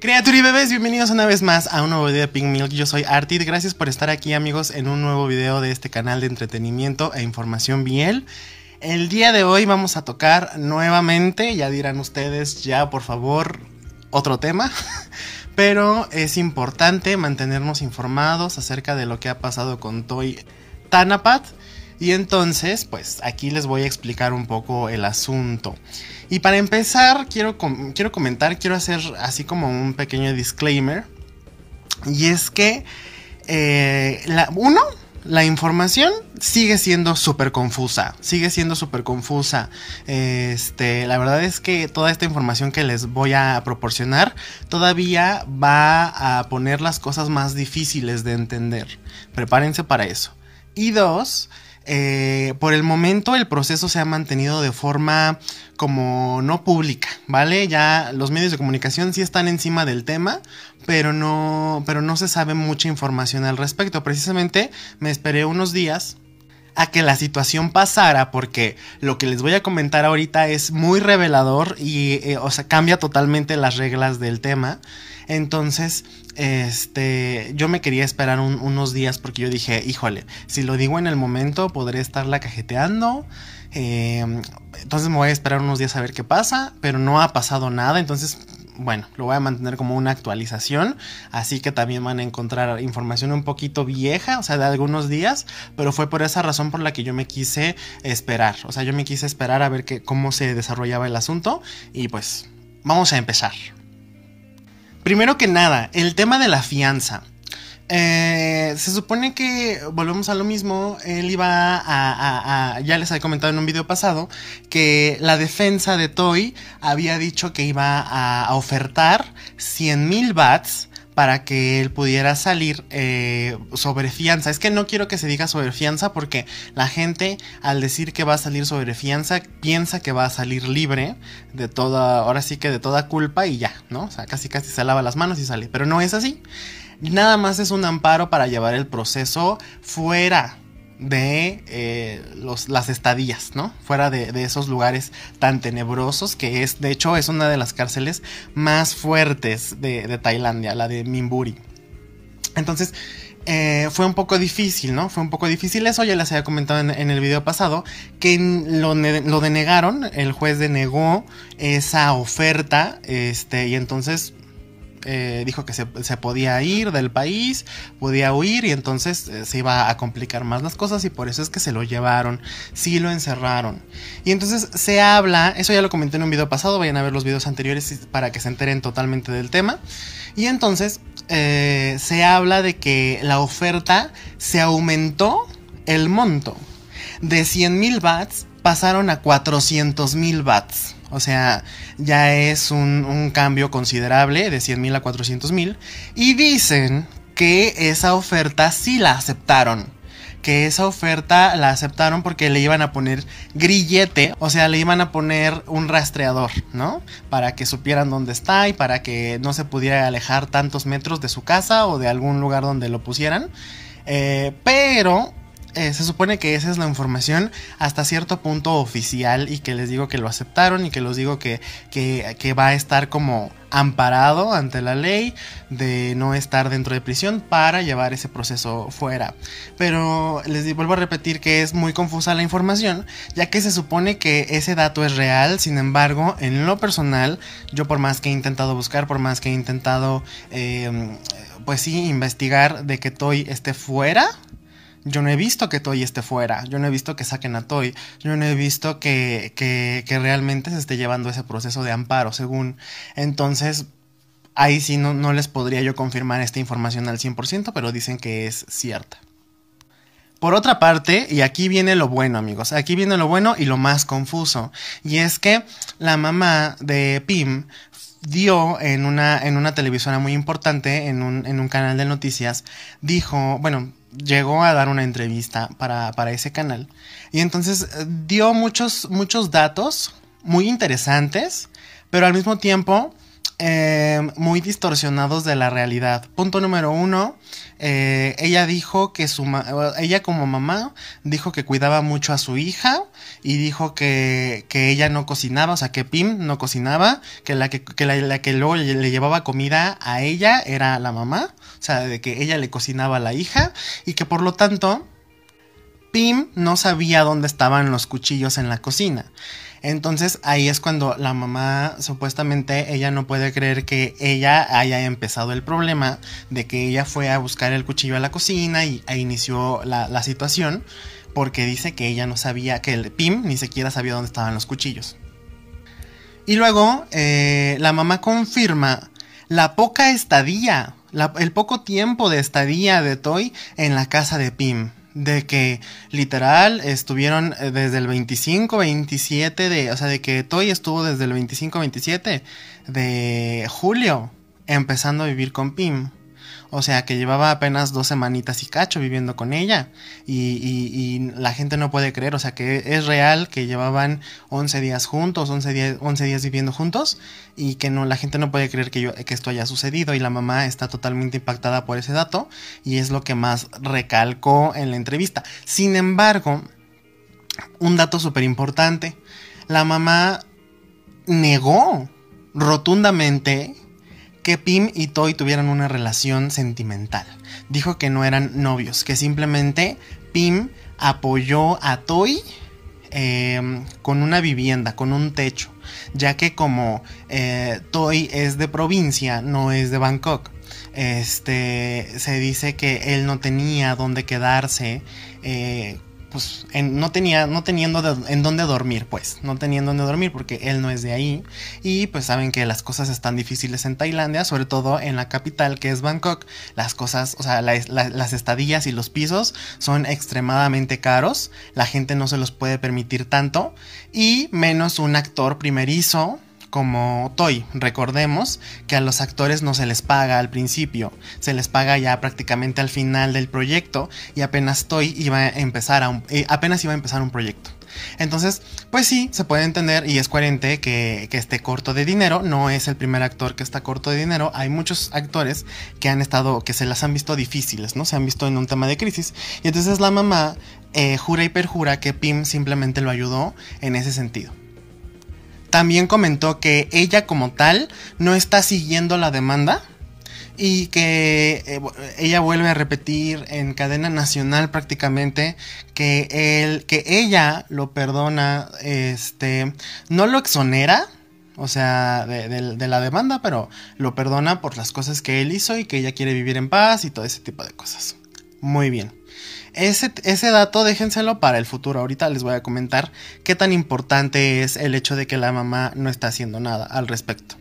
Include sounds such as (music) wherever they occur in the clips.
Criatura y bebés, bienvenidos una vez más a un nuevo video de Pink Milk. Yo soy Artit, gracias por estar aquí amigos en un nuevo video de este canal de entretenimiento e información biel. El día de hoy vamos a tocar nuevamente, ya dirán ustedes ya por favor otro tema, (laughs) pero es importante mantenernos informados acerca de lo que ha pasado con Toy Tanapat. Y entonces, pues aquí les voy a explicar un poco el asunto. Y para empezar, quiero, quiero comentar, quiero hacer así como un pequeño disclaimer. Y es que, eh, la, uno, la información sigue siendo súper confusa, sigue siendo súper confusa. Este, la verdad es que toda esta información que les voy a proporcionar todavía va a poner las cosas más difíciles de entender. Prepárense para eso. Y dos, eh, por el momento el proceso se ha mantenido de forma como no pública, ¿vale? Ya los medios de comunicación sí están encima del tema, pero no, pero no se sabe mucha información al respecto. Precisamente me esperé unos días a que la situación pasara porque lo que les voy a comentar ahorita es muy revelador y eh, o sea, cambia totalmente las reglas del tema. Entonces, este, yo me quería esperar unos días porque yo dije, híjole, si lo digo en el momento podré estarla cajeteando. Em, entonces me voy a esperar unos días a ver qué pasa, pero no ha pasado nada, entonces bueno, lo voy a mantener como una actualización, así que también van a encontrar información un poquito vieja, o sea, de algunos días, pero fue por esa razón por la que yo me quise esperar, o sea, yo me quise esperar a ver que, cómo se desarrollaba el asunto y pues vamos a empezar. Primero que nada, el tema de la fianza. Eh, se supone que volvemos a lo mismo. Él iba a, Ya les había comentado en un video pasado que la defensa de Toy había dicho que iba a, ofertar 100 mil bats para que él pudiera salir eh, sobre fianza. Es que no quiero que se diga sobre fianza porque la gente al decir que va a salir sobre fianza piensa que va a salir libre de toda, ahora sí que de toda culpa y ya, ¿no? O sea, casi casi se lava las manos y sale. Pero no es así. Nada más es un amparo para llevar el proceso fuera de eh, las estadías, ¿no? Fuera de, esos lugares tan tenebrosos que es, de hecho, es una de las cárceles más fuertes de, Tailandia, la de Minburi. Entonces, eh, fue un poco difícil, ¿no? Fue un poco difícil eso, ya les había comentado en, el video pasado, que lo, lo, denegaron, el juez denegó esa oferta, este, y entonces eh, dijo que se, podía ir del país, podía huir y entonces eh, se iba a complicar más las cosas y por eso es que se lo llevaron, sí lo encerraron. Y entonces se habla, eso ya lo comenté en un video pasado, vayan a ver los videos anteriores para que se enteren totalmente del tema. Y entonces eh, se habla de que la oferta se aumentó el monto de 100 mil bats pasaron a 400 mil bats. O sea, ya es un, cambio considerable de 100 mil a 400 mil. Y dicen que esa oferta sí la aceptaron. Que esa oferta la aceptaron porque le iban a poner grillete, o sea, le iban a poner un rastreador, ¿no? Para que supieran dónde está y para que no se pudiera alejar tantos metros de su casa o de algún lugar donde lo pusieran. Eh, pero eh, se supone que esa es la información hasta cierto punto oficial y que les digo que lo aceptaron y que los digo que, que, va a estar como amparado ante la ley de no estar dentro de prisión para llevar ese proceso fuera. Pero les vuelvo a repetir que es muy confusa la información, ya que se supone que ese dato es real, sin embargo, en lo personal, yo por más que he intentado buscar, por más que he intentado, eh, pues sí, investigar de que Toy esté fuera yo no he visto que Toy esté fuera, yo no he visto que saquen a Toy, yo no he visto que, que, realmente se esté llevando ese proceso de amparo, según. Entonces, ahí sí no, no les podría yo confirmar esta información al 100%, pero dicen que es cierta. Por otra parte, y aquí viene lo bueno, amigos, aquí viene lo bueno y lo más confuso, y es que la mamá de Pim dio en una, en una televisora muy importante, en un, en un canal de noticias, dijo, bueno, llegó a dar una entrevista para, ese canal. Y entonces eh, dio muchos, muchos datos muy interesantes, pero al mismo tiempo eh, muy distorsionados de la realidad. Punto número uno, eh, ella dijo que su ella como mamá dijo que cuidaba mucho a su hija y dijo que, que ella no cocinaba, o sea que Pim no cocinaba, que la que, que, la, que luego le, le, llevaba comida a ella era la mamá, o sea, de que ella le cocinaba a la hija y que por lo tanto Pim no sabía dónde estaban los cuchillos en la cocina. Entonces ahí es cuando la mamá supuestamente ella no puede creer que ella haya empezado el problema de que ella fue a buscar el cuchillo a la cocina y e inició la, la situación porque dice que ella no sabía que el Pim ni siquiera sabía dónde estaban los cuchillos. Y luego eh, la mamá confirma la poca estadía, el poco tiempo de estadía de Toy en la casa de Pim de que literal estuvieron eh, desde el 25, 27 de, o sea, de que Toy estuvo desde el 25, 27 de julio empezando a vivir con Pim. O sea, que llevaba apenas dos semanitas y cacho viviendo con ella. Y, la gente no puede creer, o sea, que es real que llevaban 11 días juntos, 11 días, 11 días viviendo juntos. Y que no, la gente no puede creer que, que esto haya sucedido. Y la mamá está totalmente impactada por ese dato. Y es lo que más recalcó en la entrevista. Sin embargo, un dato súper importante. La mamá negó rotundamente que Pim y Toy tuvieran una relación sentimental. Dijo que no eran novios, que simplemente Pim apoyó a Toy eh, con una vivienda, con un techo, ya que como eh, Toy es de provincia, no es de Bangkok. Este se dice que él no tenía dónde quedarse eh, pues no tenía, no teniendo en dónde dormir, pues, no teniendo dónde dormir porque él no es de ahí. Y pues saben que las cosas están difíciles en Tailandia, sobre todo en la capital que es Bangkok, las cosas, o sea, las estadillas y los pisos son extremadamente caros, la gente no se los puede permitir tanto. Y menos un actor primerizo como Toy. Recordemos que a los actores no se les paga al principio, se les paga ya prácticamente al final del proyecto y apenas Toy iba a empezar a un, eh, apenas iba a empezar un proyecto. Entonces, pues sí, se puede entender y es coherente que, que, esté corto de dinero. No es el primer actor que está corto de dinero. Hay muchos actores que han estado, que se las han visto difíciles, ¿no? Se han visto en un tema de crisis. Y entonces la mamá eh, jura y perjura que Pim simplemente lo ayudó en ese sentido. También comentó que ella como tal no está siguiendo la demanda y que eh, ella vuelve a repetir en cadena nacional prácticamente que que ella lo perdona este no lo exonera o sea de, la demanda pero lo perdona por las cosas que él hizo y que ella quiere vivir en paz y todo ese tipo de cosas. Muy bien ese, ese, dato déjenselo para el futuro. Ahorita les voy a comentar qué tan importante es el hecho de que la mamá no está haciendo nada al respecto.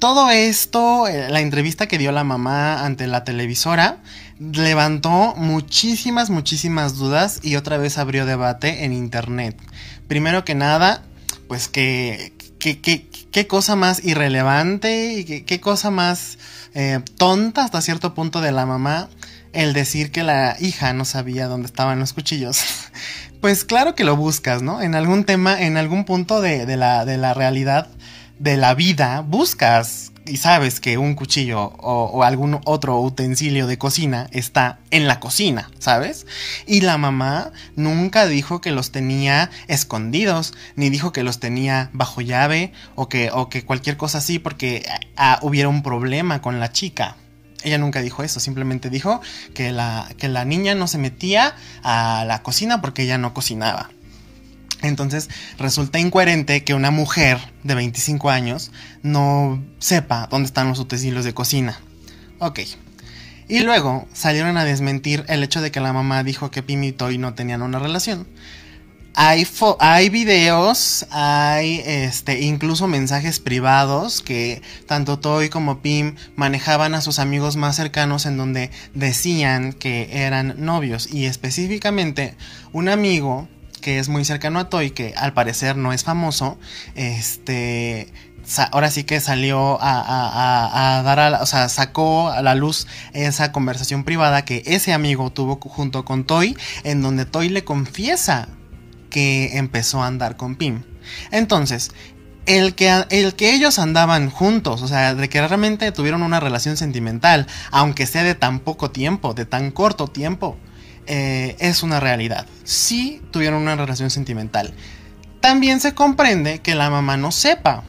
Todo esto, eh, la entrevista que dio la mamá ante la televisora, levantó muchísimas, muchísimas dudas y otra vez abrió debate en internet. Primero que nada, pues que, qué cosa más irrelevante y qué cosa más eh, tonta hasta cierto punto de la mamá el decir que la hija no sabía dónde estaban los cuchillos, (laughs) pues claro que lo buscas, ¿no? En algún tema, en algún punto de, de, la, de la realidad de la vida, buscas y sabes que un cuchillo o, algún otro utensilio de cocina está en la cocina, ¿sabes? Y la mamá nunca dijo que los tenía escondidos, ni dijo que los tenía bajo llave o que, o que cualquier cosa así porque ah, hubiera un problema con la chica. Ella nunca dijo eso, simplemente dijo que la, que la niña no se metía a la cocina porque ella no cocinaba. Entonces resulta incoherente que una mujer de 25 años no sepa dónde están los utensilios de cocina. Ok. Y luego salieron a desmentir el hecho de que la mamá dijo que Pim y Toy no tenían una relación. Hay, videos, hay este, incluso mensajes privados que tanto Toy como Pim manejaban a sus amigos más cercanos en donde decían que eran novios. Y específicamente un amigo que es muy cercano a Toy, que al parecer no es famoso, este ahora sí que salió a, a, a, dar, a o sea, sacó a la luz esa conversación privada que ese amigo tuvo junto con Toy, en donde Toy le confiesa que empezó a andar con Pim. Entonces, el que, el que ellos andaban juntos, o sea, de que realmente tuvieron una relación sentimental, aunque sea de tan poco tiempo, de tan corto tiempo, eh, es una realidad. Sí tuvieron una relación sentimental. También se comprende que la mamá no sepa,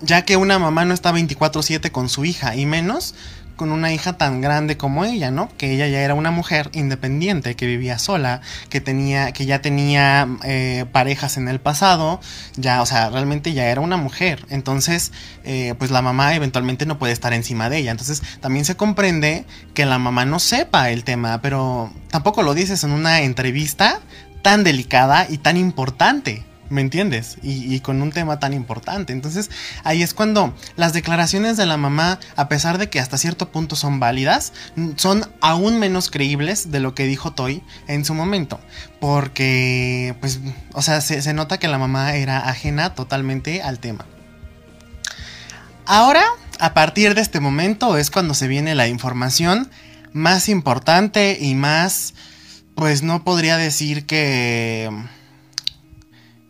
ya que una mamá no está 24/7 con su hija, y menos con una hija tan grande como ella, ¿no? Que ella ya era una mujer independiente, que vivía sola, que tenía, que ya tenía eh, parejas en el pasado, ya, o sea, realmente ya era una mujer. Entonces, eh, pues la mamá eventualmente no puede estar encima de ella. Entonces, también se comprende que la mamá no sepa el tema, pero tampoco lo dices en una entrevista tan delicada y tan importante. ¿Me entiendes? Y, con un tema tan importante. Entonces ahí es cuando las declaraciones de la mamá, a pesar de que hasta cierto punto son válidas, son aún menos creíbles de lo que dijo Toy en su momento. Porque, pues, o sea, se, se nota que la mamá era ajena totalmente al tema. Ahora, a partir de este momento, es cuando se viene la información más importante y más, pues no podría decir que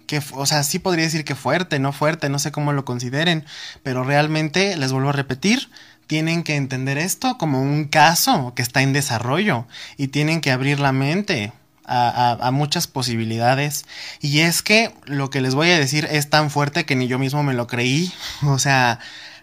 que, o sea, sí podría decir que fuerte, no fuerte, no sé cómo lo consideren, pero realmente, les vuelvo a repetir, tienen que entender esto como un caso que está en desarrollo y tienen que abrir la mente a, a, muchas posibilidades. Y es que lo que les voy a decir es tan fuerte que ni yo mismo me lo creí. (laughs) O sea,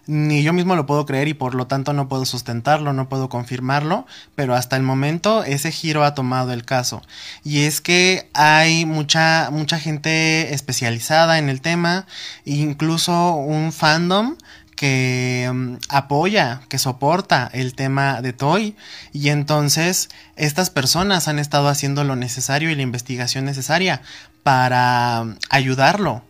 ni yo mismo lo puedo creer y por lo tanto no puedo sustentarlo, no puedo confirmarlo, pero hasta el momento ese giro ha tomado el caso. Y es que hay mucha, mucha gente especializada en el tema, incluso un fandom que mm, apoya, que soporta el tema de Toy y entonces estas personas han estado haciendo lo necesario y la investigación necesaria para mm, ayudarlo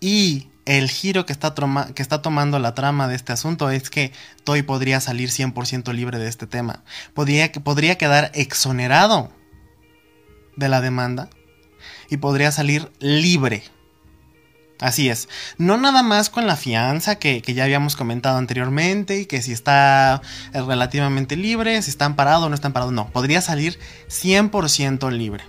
y el giro que está, que está, tomando la trama de este asunto es que Toy podría salir 100% libre de este tema. Podría, podría quedar exonerado de la demanda y podría salir libre. Así es. No nada más con la fianza que, que, ya habíamos comentado anteriormente y que si está eh, relativamente libre, si está amparado o no está amparado. No, podría salir 100% libre.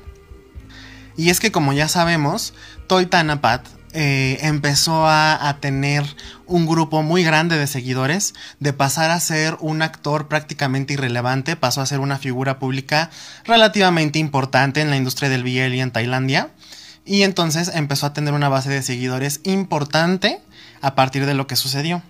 Y es que como ya sabemos, Toy Tanapat eh, empezó a, tener un grupo muy grande de seguidores, de pasar a ser un actor prácticamente irrelevante, pasó a ser una figura pública relativamente importante en la industria del BL y en Tailandia. Y entonces empezó a tener una base de seguidores importante a partir de lo que sucedió.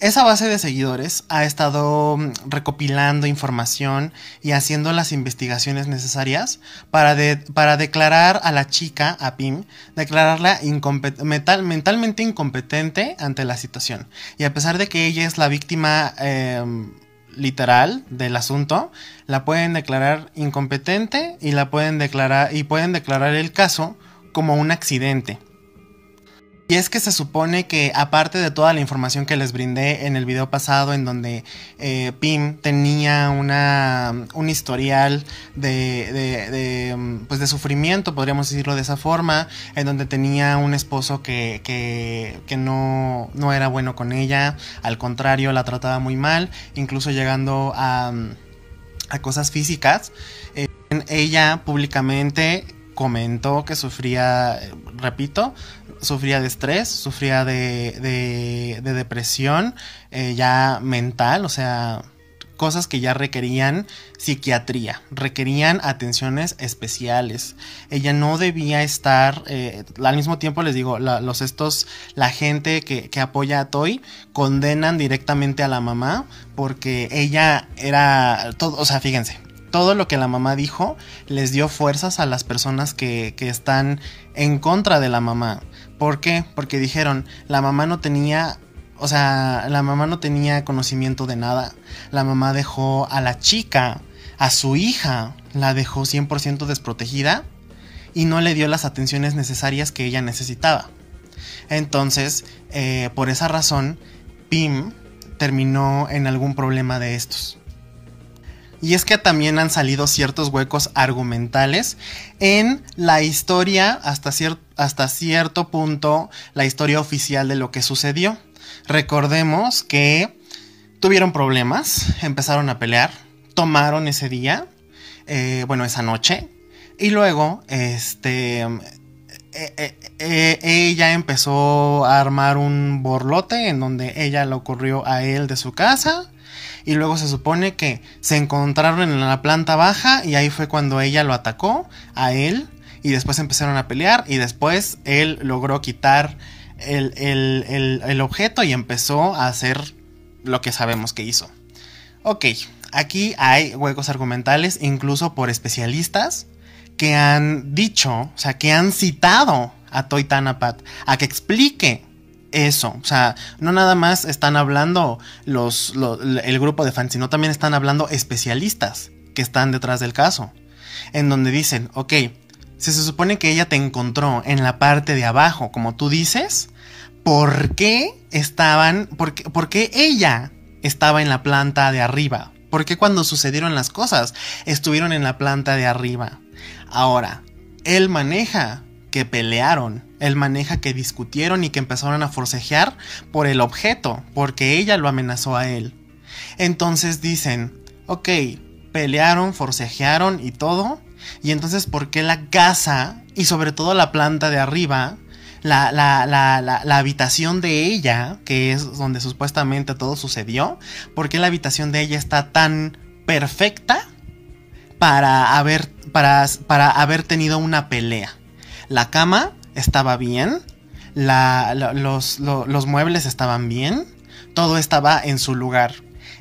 Esa base de seguidores ha estado mm, recopilando información y haciendo las investigaciones necesarias para, para declarar a la chica, a Pim, declararla mentalmente incompetente ante la situación. Y a pesar de que ella es la víctima em, literal del asunto, la pueden declarar incompetente y la pueden declarar y pueden declarar el caso como un accidente. Y es que se supone que aparte de toda la información que les brindé en el video pasado en donde eh, Pim tenía una, un historial de, de, pues de sufrimiento, podríamos decirlo de esa forma, en donde tenía un esposo que, que, que no, no era bueno con ella, al contrario, la trataba muy mal, incluso llegando a, a cosas físicas. Eh, ella públicamente comentó que sufría, repito, sufría de estrés, sufría de, de, depresión eh, ya mental, o sea, cosas que ya requerían psiquiatría, requerían atenciones especiales. Ella no debía estar, eh, al mismo tiempo les digo, los estos, la gente que, que, apoya a Toy condenan directamente a la mamá porque ella era, todo, o sea, fíjense, todo lo que la mamá dijo les dio fuerzas a las personas que, están en contra de la mamá. ¿Por qué? Porque dijeron, la mamá no tenía, o sea, la mamá no tenía conocimiento de nada. La mamá dejó a la chica, a su hija, la dejó 100% desprotegida y no le dio las atenciones necesarias que ella necesitaba. Entonces, eh, por esa razón, Pim terminó en algún problema de estos. Y es que también han salido ciertos huecos argumentales en la historia, hasta, hasta cierto punto, la historia oficial de lo que sucedió. Recordemos que tuvieron problemas, empezaron a pelear, tomaron ese día, eh, bueno, esa noche, y luego, este, ella empezó a armar un borlote en donde ella lo ocurrió a él de su casa. Y luego se supone que se encontraron en la planta baja y ahí fue cuando ella lo atacó a él. Y después empezaron a pelear y después él logró quitar el, el objeto y empezó a hacer lo que sabemos que hizo. Ok, aquí hay huecos argumentales incluso por especialistas que han dicho, o sea, que han citado a Toy Tanapat a que explique eso. O sea, no nada más están hablando los, el grupo de fans, sino también están hablando especialistas que están detrás del caso. En donde dicen, ok, si se supone que ella te encontró en la parte de abajo, como tú dices, ¿por qué estaban, por qué, por qué ella estaba en la planta de arriba? ¿Por qué cuando sucedieron las cosas estuvieron en la planta de arriba? Ahora, él maneja que pelearon, él maneja que discutieron y que empezaron a forcejear por el objeto, porque ella lo amenazó a él. Entonces dicen, ok, pelearon, forcejearon y todo, y entonces ¿por qué la casa y sobre todo la planta de arriba, la, la, la, la, habitación de ella, que es donde supuestamente todo sucedió, ¿por qué la habitación de ella está tan perfecta para haber, para, para haber tenido una pelea. La cama estaba bien, los, los, muebles estaban bien, todo estaba en su lugar.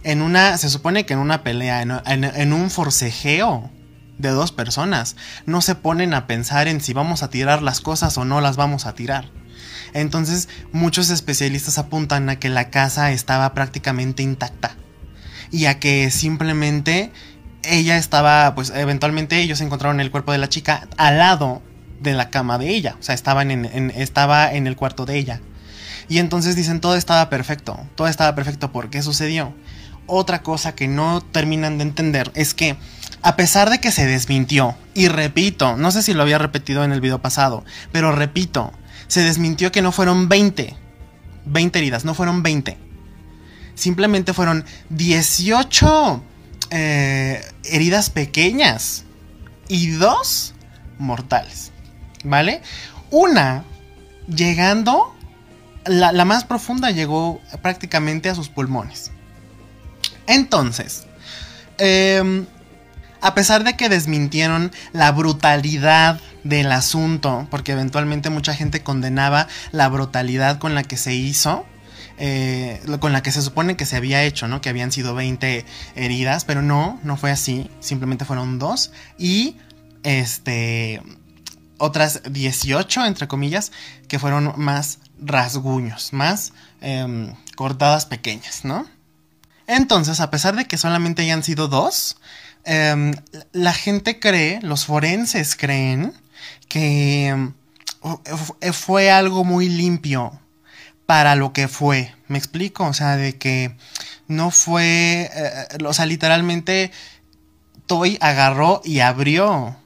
En una, se supone que en una pelea, en, un forcejeo de dos personas, no se ponen a pensar en si vamos a tirar las cosas o no las vamos a tirar. Entonces, muchos especialistas apuntan a que la casa estaba prácticamente intacta y a que simplemente ella estaba, pues eventualmente ellos encontraron el cuerpo de la chica al lado de la cama de ella. O sea, estaban en, estaba en el cuarto de ella. Y entonces dicen, todo estaba perfecto, todo estaba perfecto. ¿Por qué sucedió? Otra cosa que no terminan de entender es que, a pesar de que se desmintió, y repito, no sé si lo había repetido en el video pasado, pero repito, se desmintió que no fueron 20, 20 heridas, no fueron 20. Simplemente fueron 18 eh, heridas pequeñas y dos mortales. ¿Vale? Una llegando, la, más profunda llegó prácticamente a sus pulmones. Entonces, em, a pesar de que desmintieron la brutalidad del asunto, porque eventualmente mucha gente condenaba la brutalidad con la que se hizo, eh, con la que se supone que se había hecho, ¿no? Que habían sido 20 heridas, pero no, no fue así, simplemente fueron dos y este otras 18, entre comillas, que fueron más rasguños, más em, cortadas pequeñas, ¿no? Entonces, a pesar de que solamente hayan sido dos, em, la gente cree, los forenses creen, que em, fue algo muy limpio, para lo que fue. ¿Me explico? O sea, de que no fue, eh, o sea, literalmente Toy agarró y abrió.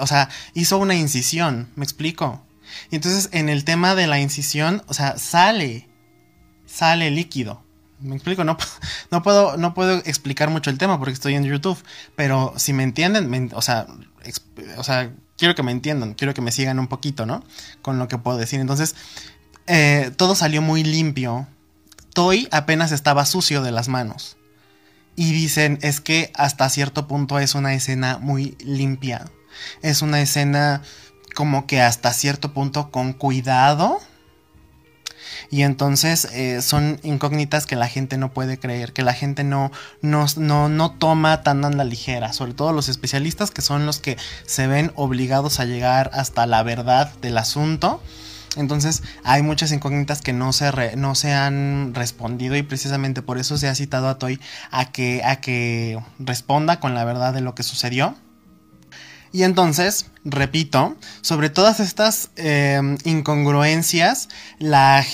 o sea, hizo una incisión, ¿me explico? Y entonces en el tema de la incisión, o sea, sale, sale líquido. ¿Me explico? No, (laughs) no, puedo, no puedo explicar mucho el tema porque estoy en YouTube, pero si me entienden, o, sea, o sea, quiero que me entiendan, quiero que me sigan un poquito, ¿no? Con lo que puedo decir. Entonces, eh, todo salió muy limpio. Toy apenas estaba sucio de las manos. Y dicen, es que hasta cierto punto es una escena muy limpia. Es una escena como que hasta cierto punto con cuidado. Y entonces eh, son incógnitas que la gente no puede creer, que la gente no, no, no, no toma tan a la ligera, sobre todo los especialistas que son los que se ven obligados a llegar hasta la verdad del asunto entonces hay muchas incógnitas que no se, no se han respondido y precisamente por eso se ha citado a Toy a que, a que responda con la verdad de lo que sucedió. Y entonces, repito, sobre todas estas em, incongruencias, la,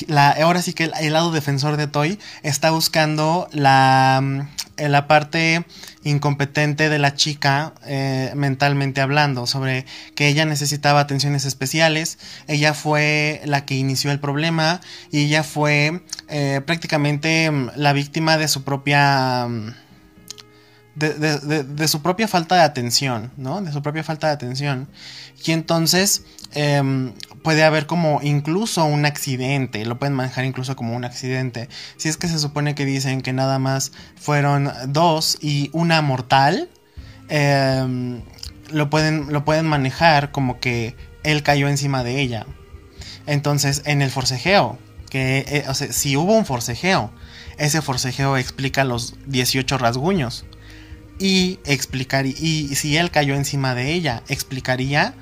ahora sí que el, lado defensor de Toy está buscando la, la parte incompetente de la chica eh, mentalmente hablando, sobre que ella necesitaba atenciones especiales, ella fue la que inició el problema y ella fue eh, prácticamente mm, la víctima de su propia... De, su propia falta de atención, ¿no? De su propia falta de atención. Y entonces em, puede haber como incluso un accidente, lo pueden manejar incluso como un accidente. Si es que se supone que dicen que nada más fueron dos y una mortal, em, lo, pueden, lo pueden manejar como que él cayó encima de ella. Entonces, en el forcejeo, que eh, o sea, si hubo un forcejeo, ese forcejeo explica los 18 rasguños. Y, explicar, y si él cayó encima de ella, explicaría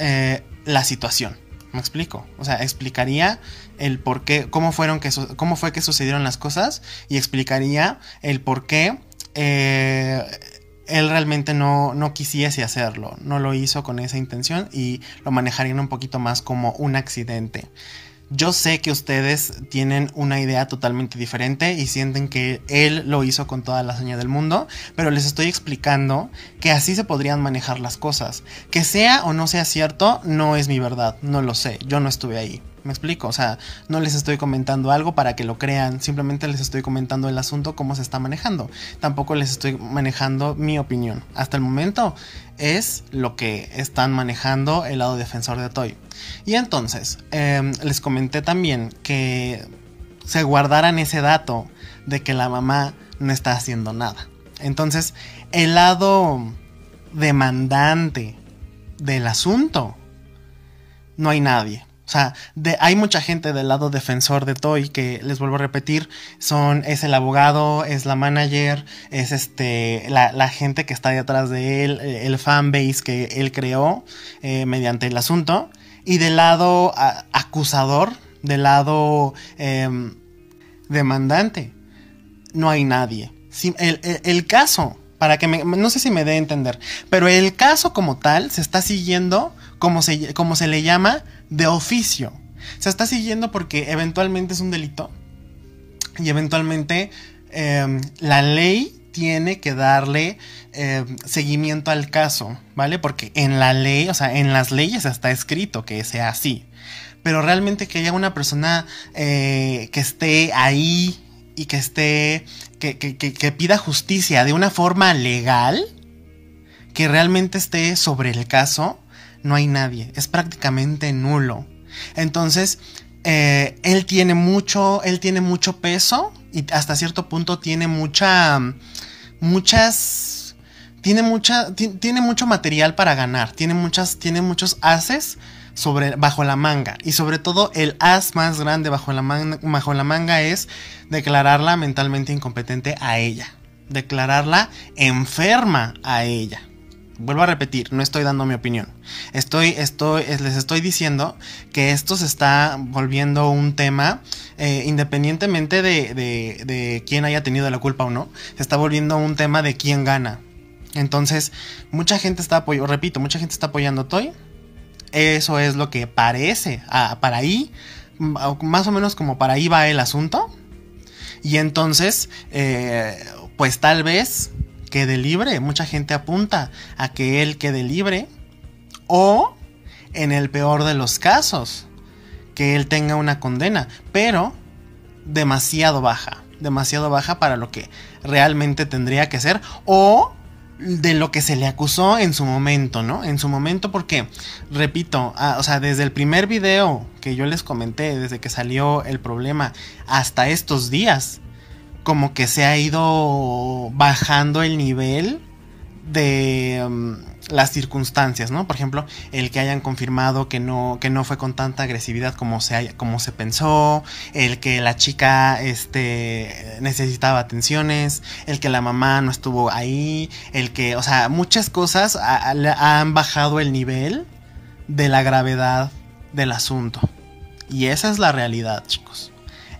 eh, la situación. ¿Me explico? O sea, explicaría el por qué, cómo, fueron que, cómo fue que sucedieron las cosas y explicaría el por qué eh, él realmente no, no, quisiese hacerlo, no lo hizo con esa intención y lo manejarían un poquito más como un accidente. Yo sé que ustedes tienen una idea totalmente diferente y sienten que él lo hizo con toda la hazaña del mundo, pero les estoy explicando que así se podrían manejar las cosas. Que sea o no sea cierto, no es mi verdad, no lo sé, yo no estuve ahí. Me explico, o sea, no les estoy comentando algo para que lo crean, simplemente les estoy comentando el asunto, cómo se está manejando. Tampoco les estoy manejando mi opinión. Hasta el momento es lo que están manejando el lado defensor de Toy. Y entonces, em, les comenté también que se guardaran ese dato de que la mamá no está haciendo nada. Entonces, el lado demandante del asunto, no hay nadie. O sea, hay mucha gente del lado defensor de Toy que les vuelvo a repetir, son, es el abogado, es la manager, es este, la, gente que está detrás de él, eh, el fanbase que él creó eh, mediante el asunto. Y del lado acusador, del lado em, demandante, no hay nadie. el, caso, para que me, no sé si me dé a entender, pero el caso como tal se está siguiendo como se, como se le llama de oficio. Se está siguiendo porque eventualmente es un delito y eventualmente em, la ley tiene que darle em, seguimiento al caso, ¿vale? Porque en la ley, o sea, en las leyes está escrito que sea así. Pero realmente que haya una persona eh, que esté ahí y que esté, que, que pida justicia de una forma legal, que realmente esté sobre el caso, no hay nadie, es prácticamente nulo. Entonces, eh, él tiene mucho, él tiene mucho peso y hasta cierto punto tiene mucha, muchas, tiene mucha, tiene mucho material para ganar, tiene muchas, tiene muchos haces sobre, bajo la manga. Y sobre todo el as más grande bajo la, bajo la manga es declararla mentalmente incompetente a ella. Declararla enferma a ella vuelvo a repetir, no estoy dando mi opinión. Estoy, estoy, les estoy diciendo que esto se está volviendo un tema, eh, independientemente de, de, quién haya tenido la culpa o no, se está volviendo un tema de quién gana. Entonces, mucha gente está apoyando, repito, mucha gente está apoyando a Toy. Eso es lo que parece. Para ahí, más o menos como para ahí va el asunto. Y entonces, eh, pues tal vez quede libre. Mucha gente apunta a que él quede libre. O, en el peor de los casos, que él tenga una condena. Pero demasiado baja. Demasiado baja para lo que realmente tendría que ser. O de lo que se le acusó en su momento, ¿no? En su momento porque, repito, o sea, desde el primer video que yo les comenté, desde que salió el problema hasta estos días, como que se ha ido bajando el nivel de um, las circunstancias, ¿no? Por ejemplo, el que hayan confirmado que no, que no fue con tanta agresividad como se, como se pensó, el que la chica este, necesitaba atenciones, el que la mamá no estuvo ahí, el que, o sea, muchas cosas han bajado el nivel de la gravedad del asunto. Y esa es la realidad, chicos.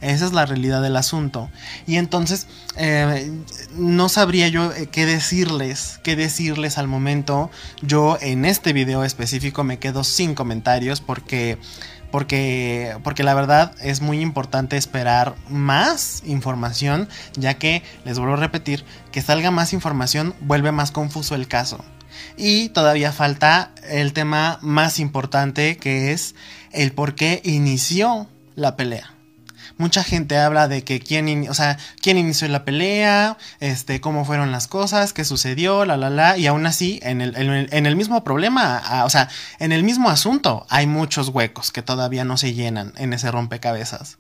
Esa es la realidad del asunto. Y entonces eh, no sabría yo eh, qué decirles, qué decirles al momento. Yo en este video específico me quedo sin comentarios porque porque, porque la verdad es muy importante esperar más información, ya que, les vuelvo a repetir, que salga más información vuelve más confuso el caso. Y todavía falta el tema más importante que es el por qué inició la pelea. Mucha gente habla de que quién, o sea, quién inició la pelea, este, cómo fueron las cosas, qué sucedió, la, la, la, y aún así, en el, en el, mismo problema, o sea, en el mismo asunto, hay muchos huecos que todavía no se llenan en ese rompecabezas.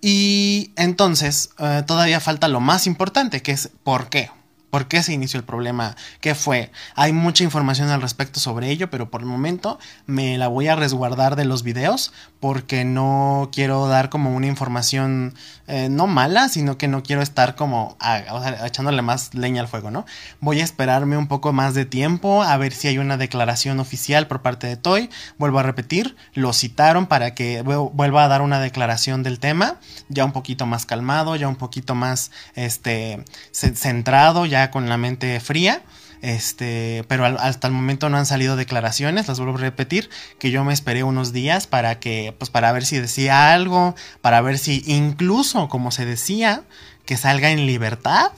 Y entonces, eh, todavía falta lo más importante, que es por qué. ¿Por qué se inició el problema? ¿Qué fue? Hay mucha información al respecto sobre ello, pero por el momento me la voy a resguardar de los videos porque no quiero dar como una información eh, no mala, sino que no quiero estar como echándole más leña al fuego, ¿no? Voy a esperarme un poco más de tiempo a ver si hay una declaración oficial por parte de Toy. Vuelvo a repetir, lo citaron para que vuelva a dar una declaración del tema, ya un poquito más calmado, ya un poquito más este, centrado, ya con la mente fría. Este, pero hasta el momento no han salido declaraciones, las vuelvo a repetir, que yo me esperé unos días para que, pues para ver si decía algo, para ver si incluso, como se decía, que salga en libertad,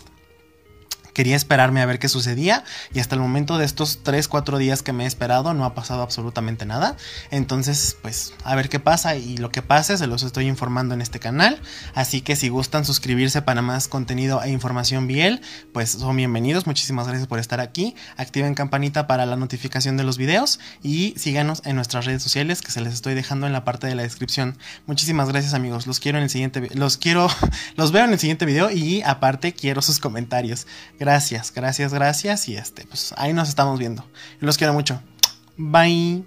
Quería esperarme a ver qué sucedía y hasta el momento de estos 3, 4 días que me he esperado no ha pasado absolutamente nada. Entonces, pues a ver qué pasa y lo que pase se los estoy informando en este canal. Así que si gustan suscribirse para más contenido e información biel, pues son bienvenidos. Muchísimas gracias por estar aquí. Activen campanita para la notificación de los videos y síganos en nuestras redes sociales que se les estoy dejando en la parte de la descripción. Muchísimas gracias amigos. Los quiero en el siguiente los quiero (laughs) los veo en el siguiente video y aparte quiero sus comentarios. Gracias, gracias, gracias. Y este, pues ahí nos estamos viendo. Los quiero mucho. Bye.